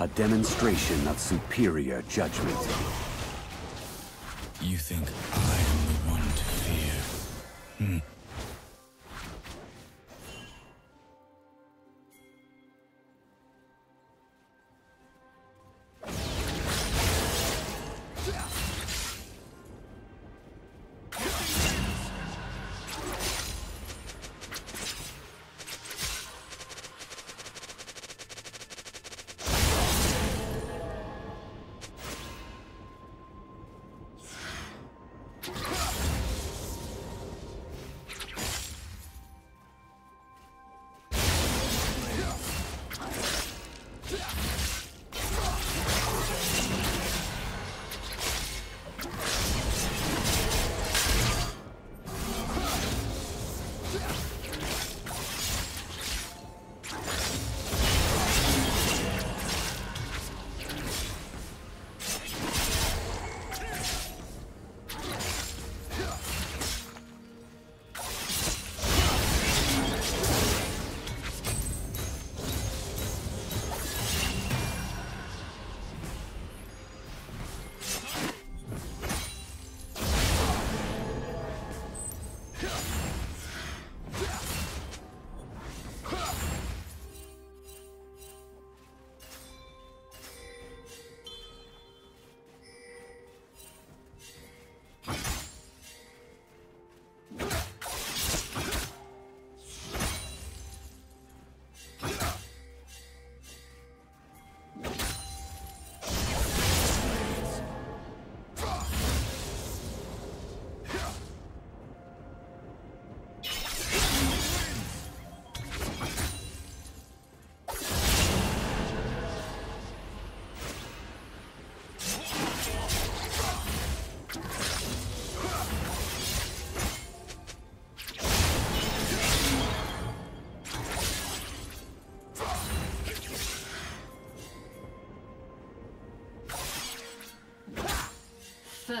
A demonstration of superior judgment. You think I am the one to fear? Hmm.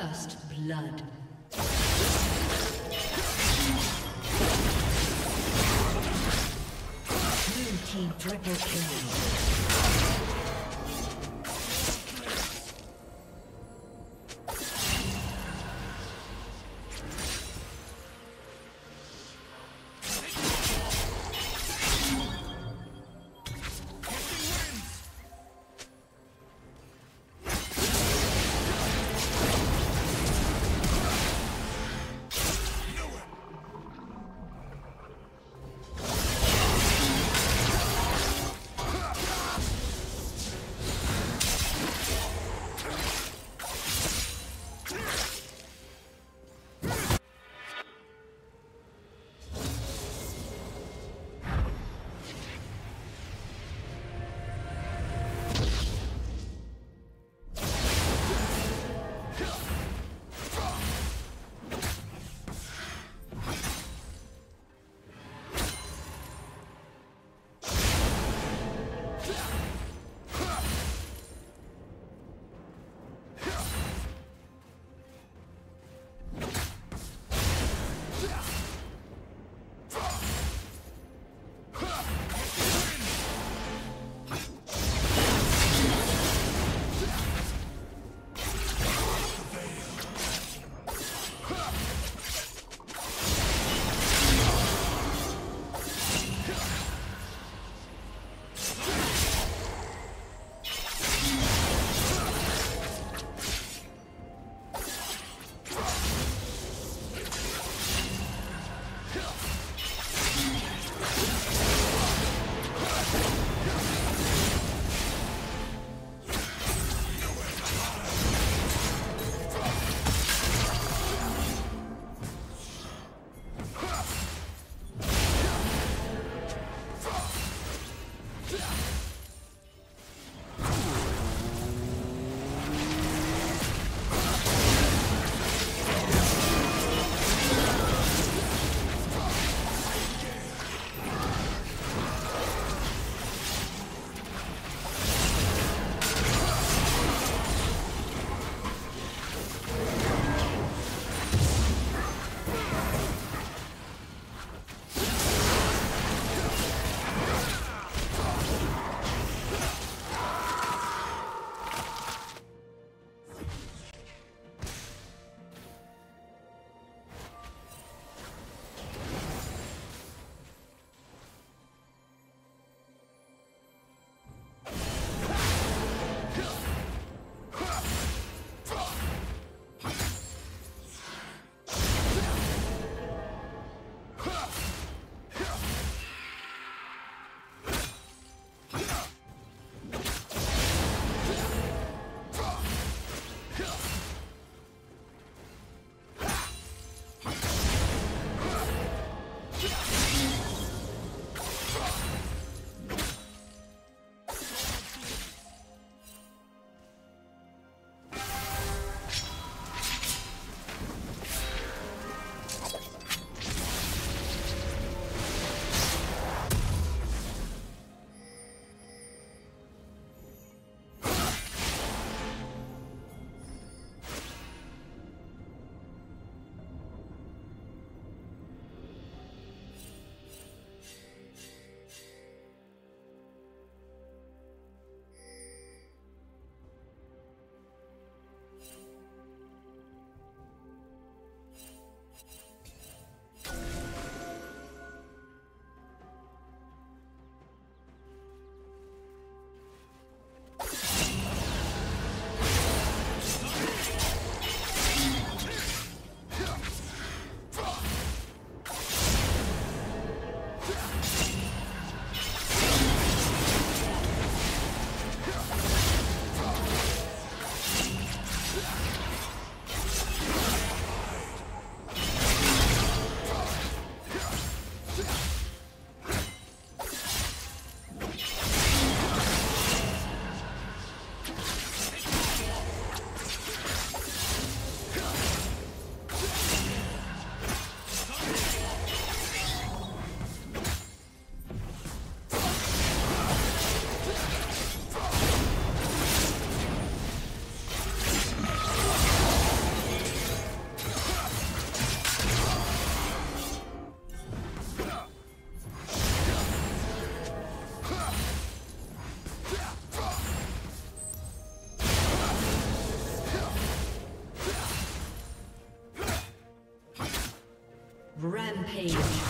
First blood. Blue team triple kill. Rampage.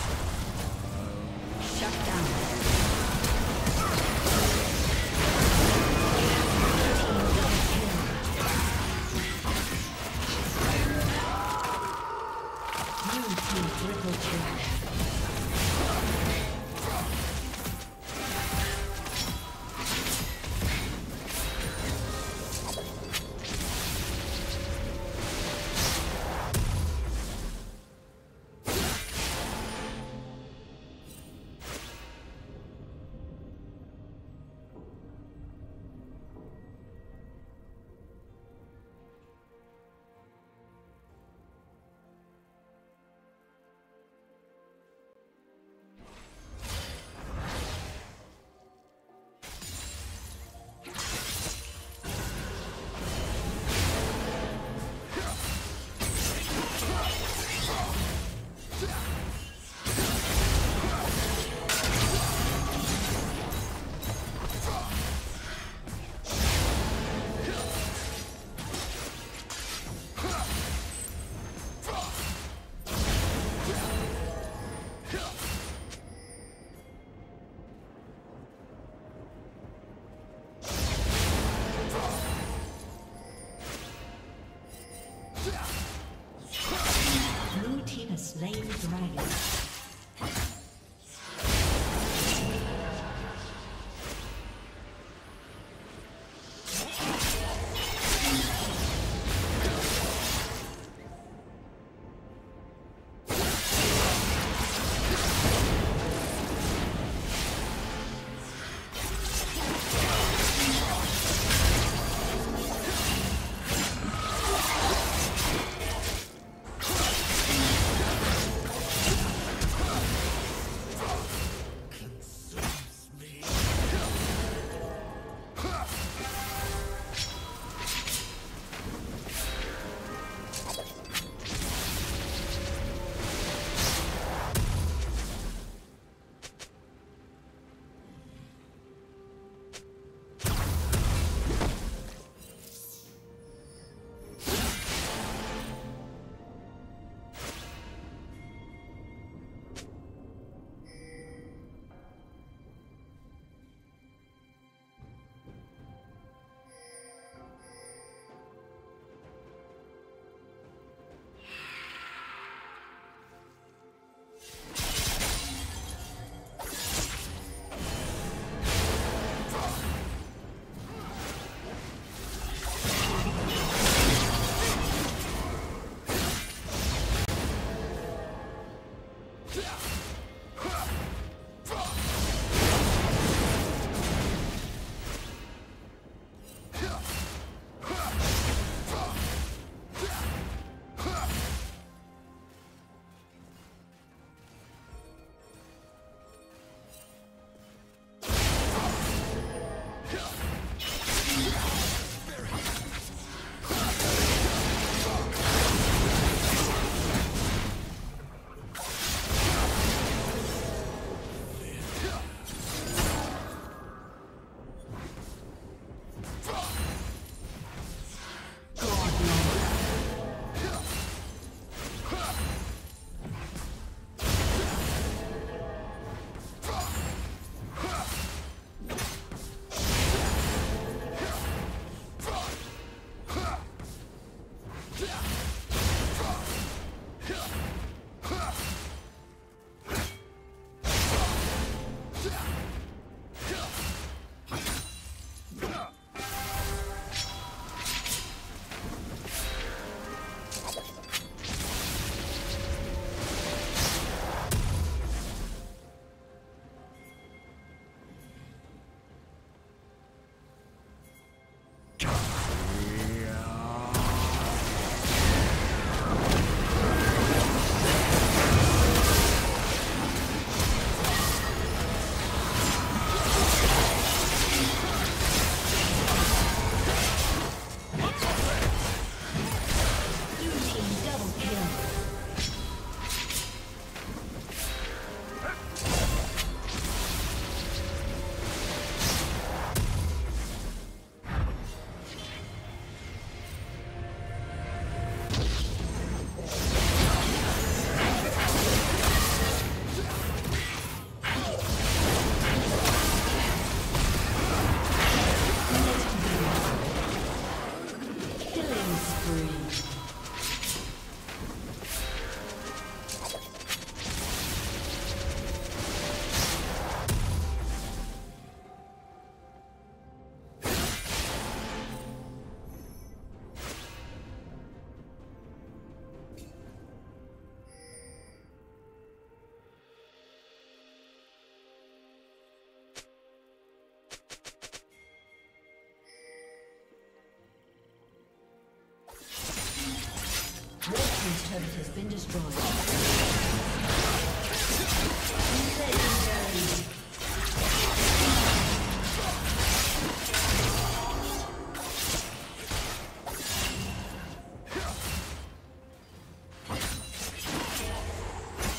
Been destroyed. Legendary.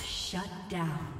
Shut down.